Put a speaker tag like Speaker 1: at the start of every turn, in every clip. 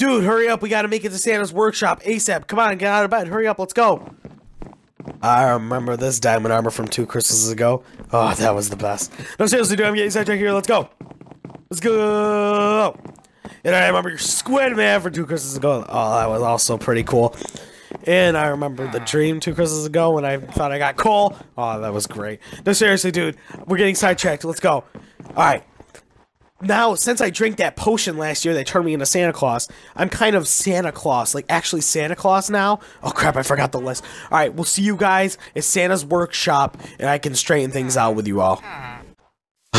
Speaker 1: Dude, hurry up. We gotta make it to Santa's workshop ASAP. Come on, get out of bed. Hurry up. Let's go. I remember this diamond armor from two Christmases ago. Oh, that was the best. No, seriously, dude, I'm getting sidetracked here. Let's go. Let's go. And I remember your squid man from two Christmases ago. Oh, that was also pretty cool. And I remember the dream two Christmases ago when I thought I got coal. Oh, that was great. No, seriously, dude, we're getting sidetracked. Let's go. All right. Now, since I drank that potion last year that turned me into Santa Claus, I'm kind of Santa Claus, like actually Santa Claus now. Oh crap, I forgot the list. All right, we'll see you guys at Santa's workshop, and I can straighten things out with you all.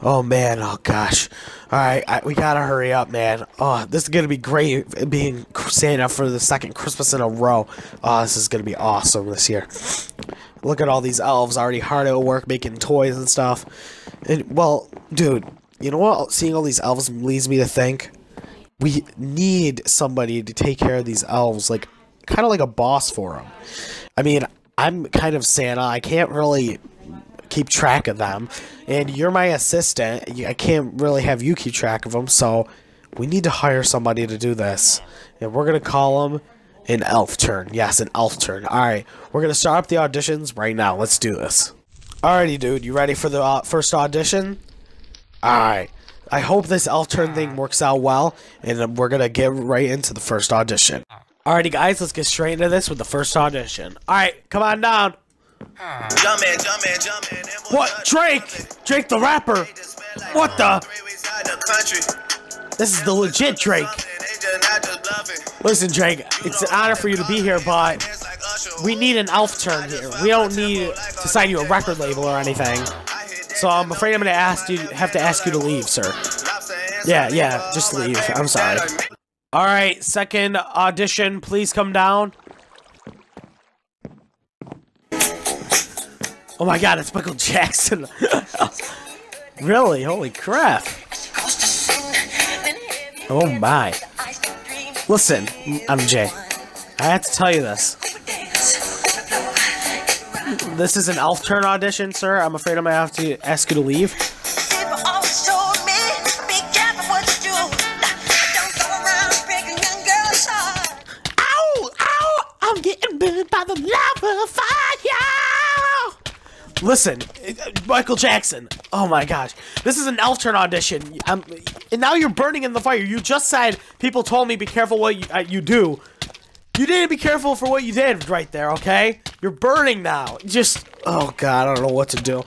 Speaker 1: oh man, oh gosh. All right, I, we gotta hurry up, man. Oh, this is gonna be great being Santa for the second Christmas in a row. Oh, this is gonna be awesome this year. Look at all these elves already hard at work making toys and stuff. And, well, dude, you know what seeing all these elves leads me to think? We need somebody to take care of these elves, like, kind of like a boss for them. I mean, I'm kind of Santa. I can't really keep track of them. And you're my assistant. I can't really have you keep track of them, so we need to hire somebody to do this. And we're going to call them an elf turn. Yes, an elf turn. Alright, we're going to start up the auditions right now. Let's do this. Alrighty, dude. You ready for the uh, first audition? Alright. I hope this elf turn thing works out well, and we're going to get right into the first audition. Alrighty, guys. Let's get straight into this with the first audition. Alright, come on down.
Speaker 2: Jumpin', jumpin', jumpin',
Speaker 1: What? Drake! Drake the rapper! What the? This is the legit Drake. Listen, Drake, it's an honor for you to be here, but we need an elf turn here. We don't need to sign you a record label or anything. So I'm afraid I'm gonna ask you have to ask you to leave, sir. Yeah, yeah, just leave. I'm sorry. Alright, second audition, please come down. Oh my god, it's Michael Jackson. really? Holy crap. Oh my. Listen, I'm Jay. I have to tell you this. This is an elf turn audition, sir. I'm afraid I'm gonna have to ask you to leave. Ow! Ow! I'm getting burned by the lava fire! Listen, Michael Jackson. Oh my gosh. This is an elf turn audition. Um, and now you're burning in the fire. You just said people told me be careful what you, uh, you do. You didn't be careful for what you did right there, okay? You're burning now. Just, oh god, I don't know what to do.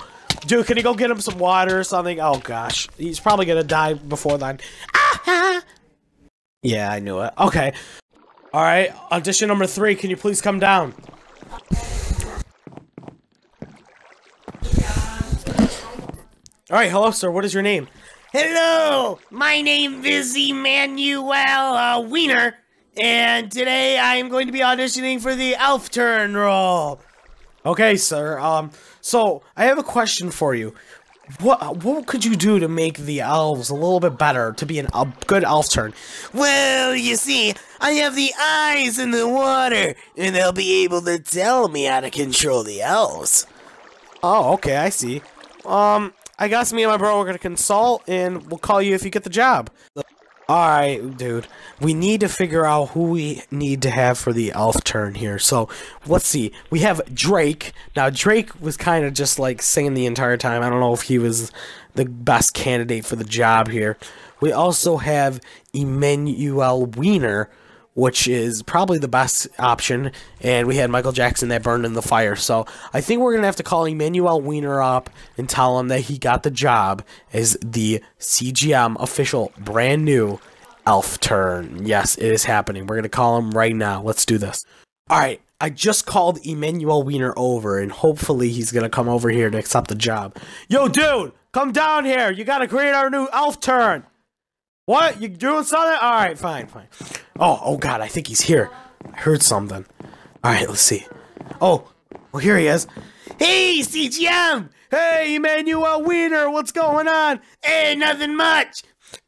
Speaker 1: Dude, can you go get him some water or something? Oh gosh, he's probably gonna die before then. Ah! Yeah, I knew it. Okay. Alright, audition number three, can you please come down? Alright, hello sir, what is your name?
Speaker 3: Hello, my name is Emmanuel uh, Wiener, and today I am going to be auditioning for the elf turn role.
Speaker 1: Okay, sir. Um, so I have a question for you. What what could you do to make the elves a little bit better to be an, a good elf turn?
Speaker 3: Well, you see, I have the eyes in the water, and they'll be able to tell me how to control the elves.
Speaker 1: Oh, okay, I see. Um, I guess me and my bro are gonna consult, and we'll call you if you get the job. Alright, dude. We need to figure out who we need to have for the elf turn here. So, let's see. We have Drake. Now, Drake was kind of just like singing the entire time. I don't know if he was the best candidate for the job here. We also have Emmanuel Wiener, which is probably the best option. And we had Michael Jackson that burned in the fire. So I think we're going to have to call Emmanuel Wiener up and tell him that he got the job as the CGM official brand new elf turn. Yes, it is happening. We're going to call him right now. Let's do this. All right. I just called Emmanuel Wiener over, and hopefully he's going to come over here to accept the job. Yo, dude, come down here. You got to create our new elf turn. What? You doing something? All right, fine, fine. Oh, oh God, I think he's here. I heard something. All right, let's see. Oh, well, here he is.
Speaker 3: Hey, CGM!
Speaker 1: Hey, Emmanuel Wiener, what's going on?
Speaker 3: Hey, nothing much.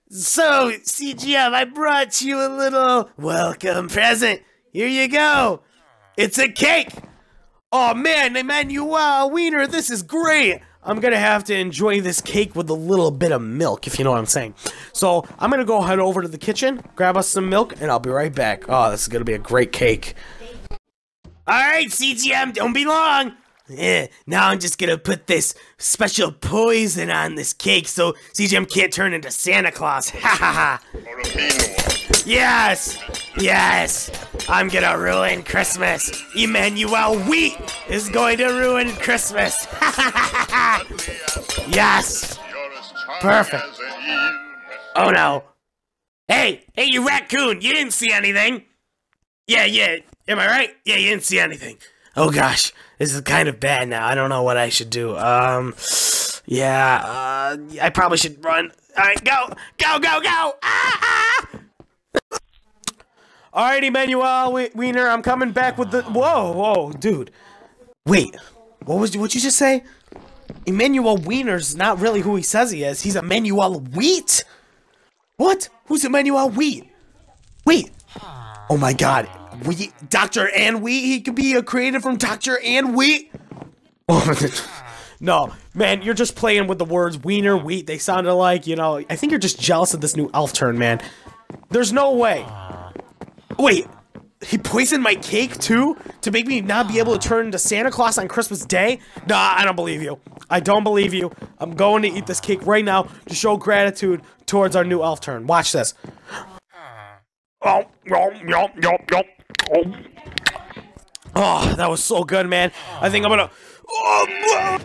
Speaker 3: So, CGM, I brought you a little welcome present. Here you go. It's a cake.
Speaker 1: Oh man, Emmanuel Wiener, this is great. I'm gonna have to enjoy this cake with a little bit of milk, if you know what I'm saying. So I'm gonna go head over to the kitchen, grab us some milk, and I'll be right back. Oh, this is gonna be a great cake.
Speaker 3: Alright, CGM, don't be long. Yeah, now I'm just gonna put this special poison on this cake so CGM can't turn into Santa Claus. Ha ha ha. Yes! Yes! I'm gonna ruin Christmas! Emmanuel Wheat is going to ruin Christmas! Yes! Perfect. Oh no. Hey, hey, you raccoon, you didn't see anything. Yeah, yeah, am I right? Yeah, you didn't see anything. Oh gosh, this is kind of bad now. I don't know what I should do. Um, yeah, uh, I probably should run. All right, go, go, go, go! Ah, ah!
Speaker 1: Alright, Emmanuel we- Wiener, I'm coming back with the. Whoa, whoa, dude. Wait, what was what you just say? Emmanuel Wiener's not really who he says he is. He's Emmanuel Wheat. What? Who's Emmanuel Wheat? Wait. Oh my God. We Doctor Ann Wheat. He could be a created from Doctor Ann Wheat. no, man, you're just playing with the words wiener, wheat. They sounded like, you know, I think you're just jealous of this new elf turn, man. There's no way. Wait, he poisoned my cake too? To make me not be able to turn into Santa Claus on Christmas Day? Nah, I don't believe you. I don't believe you. I'm going to eat this cake right now to show gratitude towards our new elf turn. Watch this. Oh. Oh, that was so good, man. I think I'm gonna. Oh,